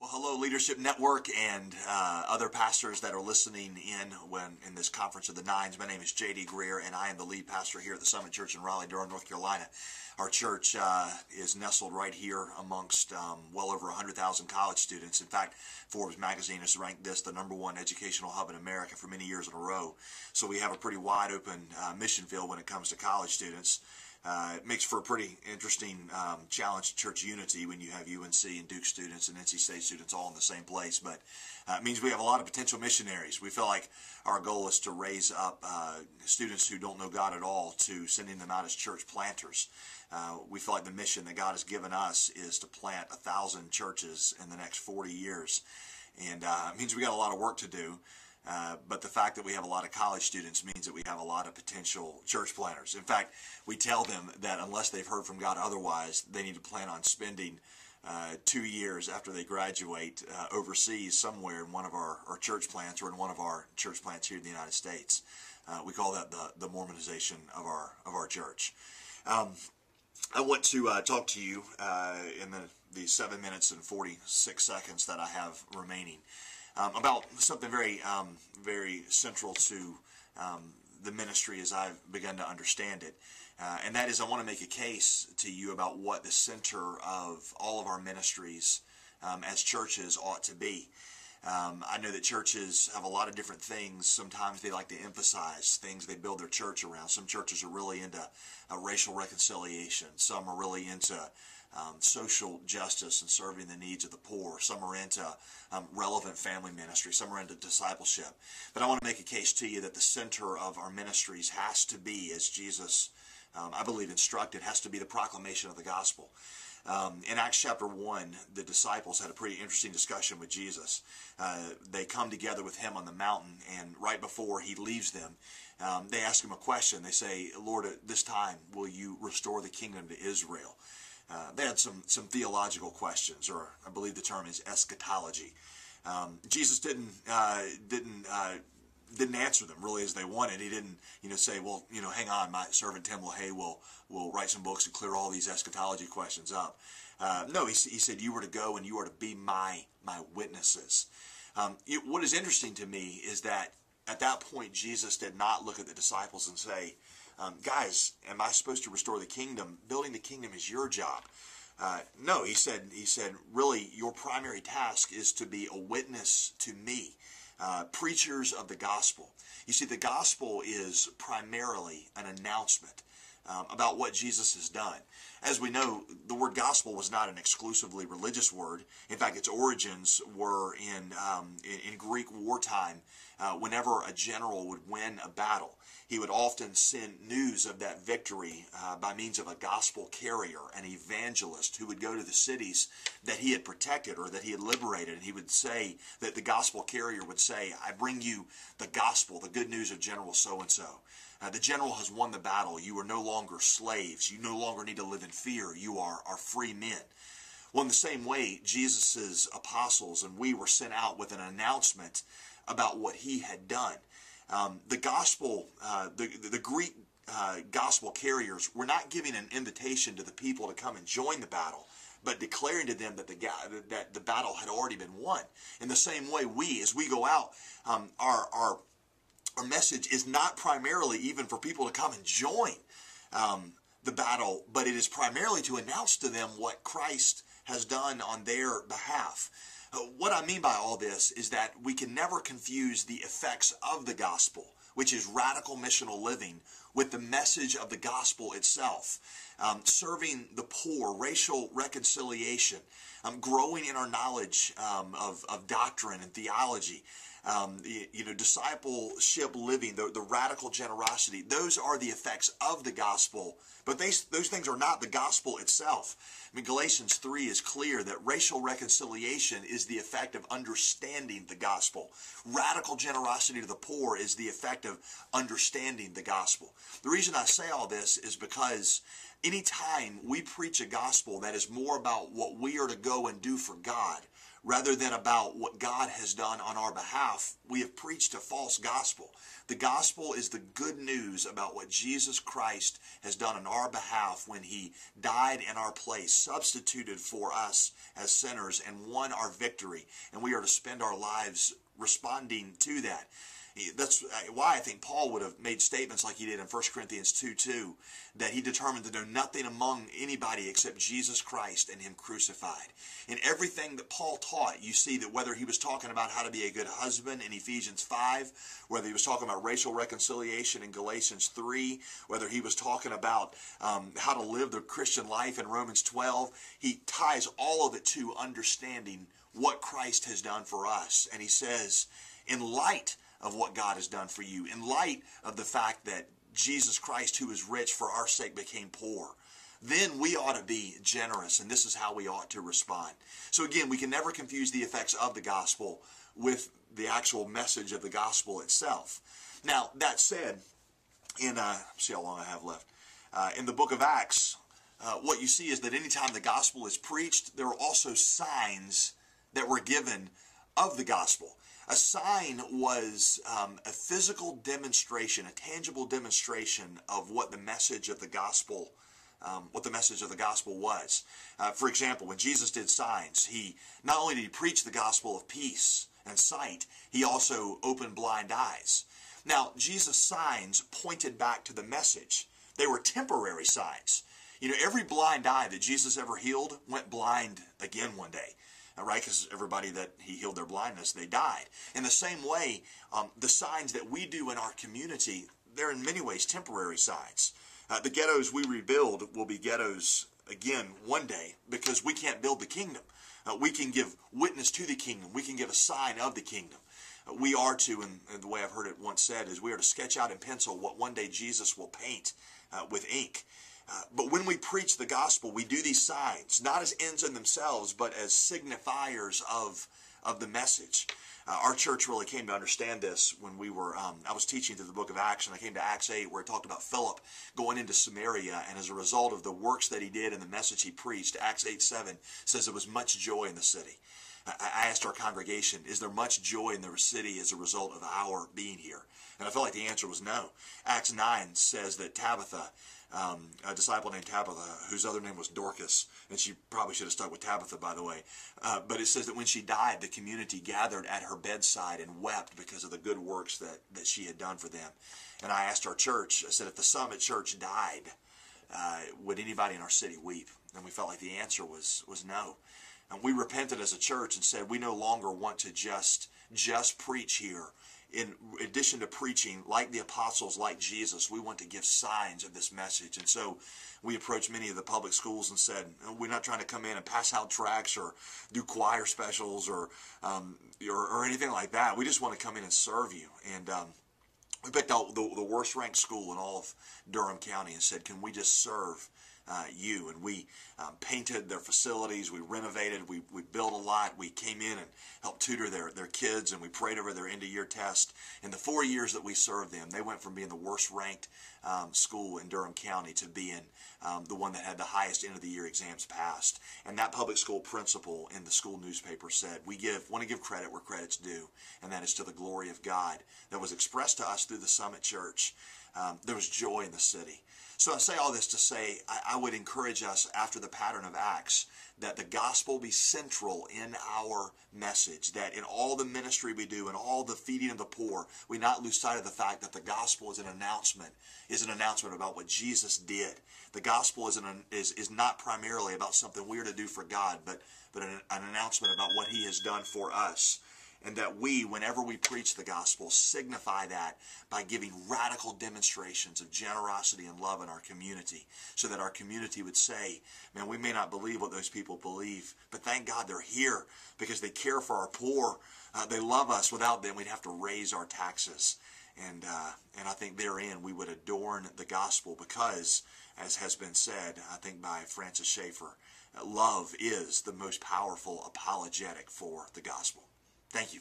Well, hello, Leadership Network and uh, other pastors that are listening in when in this conference of the Nines. My name is J.D. Greear, and I am the lead pastor here at the Summit Church in Raleigh, Durham, North Carolina. Our church uh, is nestled right here amongst um, well over 100,000 college students. In fact, Forbes magazine has ranked this the number one educational hub in America for many years in a row. So we have a pretty wide open uh, mission field when it comes to college students. Uh, it makes for a pretty interesting um, challenge to church unity when you have UNC and Duke students and NC State students all in the same place. But uh, it means we have a lot of potential missionaries. We feel like our goal is to raise up uh, students who don't know God at all to sending them out as church planters. Uh, we feel like the mission that God has given us is to plant a thousand churches in the next 40 years. And uh, it means we got a lot of work to do. Uh, but the fact that we have a lot of college students means that we have a lot of potential church planners. In fact, we tell them that unless they've heard from God otherwise, they need to plan on spending uh, two years after they graduate uh, overseas somewhere in one of our, our, church plants or in one of our church plants here in the United States. Uh, we call that the, the Mormonization of our of our church. Um, I want to uh, talk to you in the, the seven minutes and 46 seconds that I have remaining um, about something very, um, very central to um, the ministry as I've begun to understand it. Uh, and that is, I want to make a case to you about what the center of all of our ministries um, as churches ought to be. Um, I know that churches have a lot of different things. Sometimes they like to emphasize things they build their church around. Some churches are really into uh, racial reconciliation. Some are really into um, social justice and serving the needs of the poor. Some are into um, relevant family ministry. Some are into discipleship. But I want to make a case to you that the center of our ministries has to be, as Jesus, um, I believe, instructed, has to be the proclamation of the gospel. Um, in Acts chapter 1, the disciples had a pretty interesting discussion with Jesus. Uh, they come together with him on the mountain, and right before he leaves them, um, they ask him a question. They say, Lord, at this time, will you restore the kingdom to Israel? Uh, they had some, some theological questions, or I believe the term is eschatology. Um, Jesus didn't, uh, didn't uh, didn't answer them really as they wanted. He didn't, you know, say, well, you know, hang on, my servant Tim will LaHaye will will write some books and clear all these eschatology questions up. Uh, no, he, he said you were to go and you are to be my my witnesses. Um, it, what is interesting to me is that at that point Jesus did not look at the disciples and say, um, guys, am I supposed to restore the kingdom? Building the kingdom is your job. Uh, no, he said. He said, really, your primary task is to be a witness to me uh, preachers of the gospel. You see, the gospel is primarily an announcement um, about what Jesus has done. As we know, the word gospel was not an exclusively religious word. In fact, its origins were in, um, in, in, Greek wartime. Uh, whenever a general would win a battle, he would often send news of that victory uh, by means of a gospel carrier, an evangelist who would go to the cities that he had protected or that he had liberated. And he would say that the gospel carrier would say, I bring you the gospel, the good news of General so and so. The general has won the battle. You are no longer slaves. You no longer need to live in fear. You are, are free men. Well, in the same way, Jesus' apostles and we were sent out with an announcement about what he had done. Um, the gospel, uh, the, the Greek uh, gospel carriers were not giving an invitation to the people to come and join the battle, but declaring to them that the that the battle had already been won. In the same way, we, as we go out, um, our our our message is not primarily even for people to come and join um, the battle, but it is primarily to announce to them what Christ has done on their behalf. Uh, what I mean by all this is that we can never confuse the effects of the gospel, which is radical missional living, with the message of the gospel itself. Um, serving the poor, racial reconciliation, um, growing in our knowledge um, of, of doctrine and theology, um, you know, discipleship living, the, the radical generosity, those are the effects of the gospel. But they, those things are not the gospel itself. I mean, Galatians 3 is clear that racial reconciliation is the effect of understanding the gospel. Radical generosity to the poor is the effect of understanding the gospel. The reason I say all this is because anytime we preach a gospel that is more about what we are to go and do for God rather than about what God has done on our behalf, we have preached a false gospel. The gospel is the good news about what Jesus Christ has done on our behalf when he died in our place, substituted for us as sinners, and won our victory. And we are to spend our lives responding to that. That's why I think Paul would have made statements like he did in 1 Corinthians 2 2, that he determined to know nothing among anybody except Jesus Christ and him crucified. In everything that Paul taught, you see that whether he was talking about how to be a good husband in Ephesians 5, whether he was talking about racial reconciliation in Galatians 3, whether he was talking about um, how to live the Christian life in Romans 12, he ties all of it to understanding what Christ has done for us. And he says, in light of what God has done for you, in light of the fact that Jesus Christ, who is rich for our sake, became poor, then we ought to be generous, and this is how we ought to respond. So again, we can never confuse the effects of the gospel with the actual message of the gospel itself. Now, that said, in uh, see how long I have left. Uh, in the book of Acts, uh, what you see is that anytime the gospel is preached, there are also signs that were given of the gospel. A sign was um, a physical demonstration, a tangible demonstration of what the message of the gospel, um, what the message of the gospel was. Uh, for example, when Jesus did signs, he not only did he preach the gospel of peace and sight, he also opened blind eyes. Now, Jesus' signs pointed back to the message. They were temporary signs. You know, every blind eye that Jesus ever healed went blind again one day right? Because everybody that he healed their blindness, they died. In the same way, um, the signs that we do in our community, they're in many ways temporary signs. Uh, the ghettos we rebuild will be ghettos again one day because we can't build the kingdom. Uh, we can give witness to the kingdom. We can give a sign of the kingdom. Uh, we are to, and, and, the way I've heard it once said, is we are to sketch out in pencil what one day Jesus will paint uh, with ink. Uh, but when we preach the gospel, we do these signs, not as ends in themselves, but as signifiers of, of the message. Uh, our church really came to understand this when we were, um, I was teaching through the book of Acts, and I came to Acts 8, where it talked about Philip going into Samaria, and as a result of the works that he did and the message he preached, Acts 8 7 says there was much joy in the city. I asked our congregation, is there much joy in the city as a result of our being here? And I felt like the answer was no. Acts 9 says that Tabitha, um, a disciple named Tabitha, whose other name was Dorcas, and she probably should have stuck with Tabitha, by the way. Uh, but it says that when she died, the community gathered at her bedside and wept because of the good works that, that she had done for them. And I asked our church, I said, if the Summit Church died, uh, would anybody in our city weep? And we felt like the answer was, was no. And we repented as a church and said, we no longer want to just, just preach here in addition to preaching, like the apostles, like Jesus, we want to give signs of this message. And so we approached many of the public schools and said, we're not trying to come in and pass out tracts or do choir specials or, um, or, or, anything like that. We just want to come in and serve you. And um, we picked out the, the worst ranked school in all of Durham County and said, can we just serve uh, you. And we um, painted their facilities, we renovated, we, we built a lot. We came in and helped tutor their, their kids, and we prayed over their end of year test. In the four years that we served them, they went from being the worst ranked um, school in Durham County to being um, the one that had the highest end of the year exams passed. And that public school principal in the school newspaper said, We give want to give credit where credit's due, and that is to the glory of God that was expressed to us through the Summit Church. Um, there was joy in the city. So I say all this to say I, I would encourage us after the pattern of Acts that the gospel be central in our message, that in all the ministry we do and all the feeding of the poor, we not lose sight of the fact that the gospel is an announcement, is an announcement about what Jesus did. The gospel is, an, is, is not primarily about something we're to do for God, but, but an, an announcement about what he has done for us and that we, whenever we preach the gospel, signify that by giving radical demonstrations of generosity and love in our community, so that our community would say, man, we may not believe what those people believe, but thank God they're here because they care for our poor. Uh, they love us. Without them, we'd have to raise our taxes. And, uh, and I think therein we would adorn the gospel because, as has been said, I think by Francis Schaeffer, love is the most powerful apologetic for the gospel. Thank you.